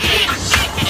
Yeah.